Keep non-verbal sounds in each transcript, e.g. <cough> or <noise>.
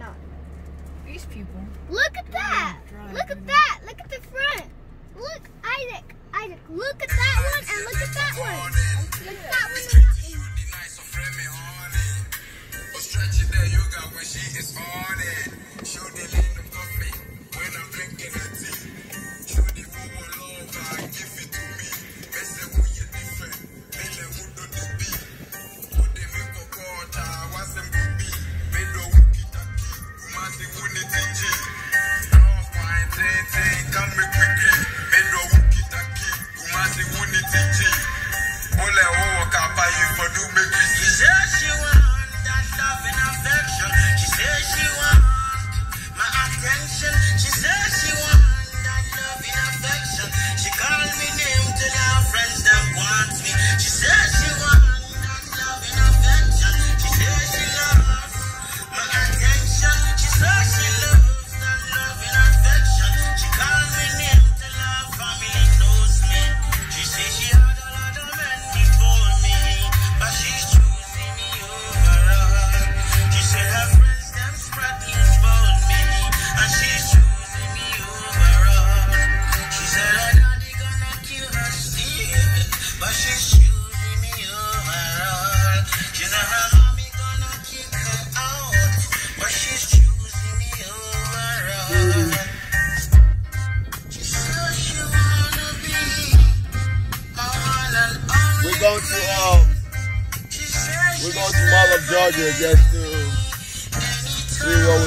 No. These people. Look at that. Look at that. Look at the front. Look, Isaac. Isaac, look at that one and look at that one. Look at that one. She is on it. When I'm drinking tea.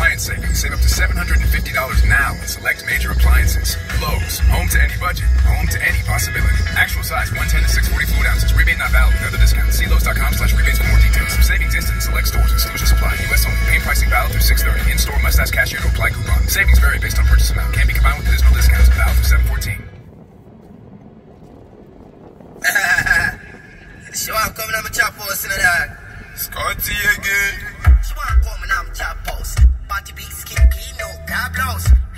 appliance savings. Save up to $750 now on select major appliances. Lowe's, home to any budget, home to any possibility. Actual size 110 to 640 fluid ounces. Rebate not valid with other discounts. See Lowe's.com slash rebates for more details. Savings instant in select stores. Exclusion supply. U.S. only. Main pricing valid through 630. In-store must ask cashier to apply coupon. Savings vary based on purchase amount. Can be combined with additional discounts. Valid through 714. <laughs> Show coming a chop for a Scotty again. Show coming chop Monte Big Skin Pino, God blows.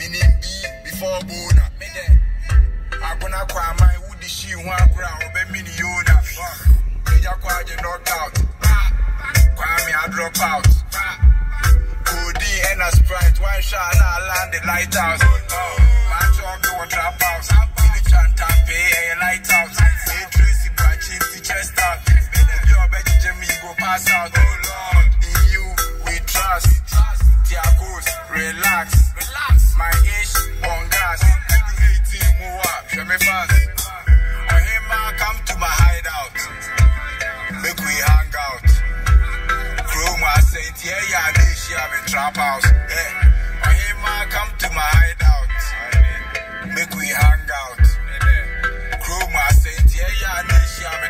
me name be before Bona. Me there. I gonna cry my woody she one cry oh, or be mini Yoda. Meja kwa je knockout. Cry me I drop out. Cody and a sprite. One shot I land the lighthouse. My job be one trap house. Mini chanta pay a lighthouse. Hey Tracy branch in the chest out. Baby, you bet you Jimmy go pass out. Oh,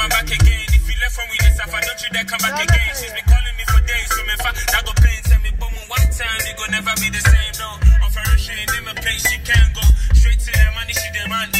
coming back again. If you left when we did suffer, don't you dare come back again. She's been calling me for days, so me fa, that go pain. tell me boom one time, it go never be the same, no. I'm for her, she ain't in my place, she can't go. Straight to the money, she demand.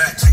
tax.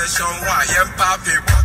destination, why I'm popping.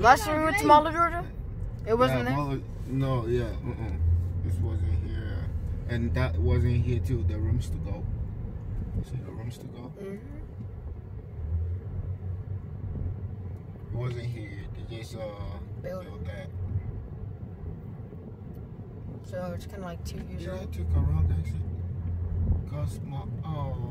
Last year we went to Georgia? It wasn't yeah, there? No, yeah. This wasn't here. And that wasn't here too. The rooms to go. You see the rooms to go? Mm -hmm. It wasn't here. They just uh, built. built that. So it's kind of like two years yeah, old? Yeah, it took around, actually. Because my... Oh.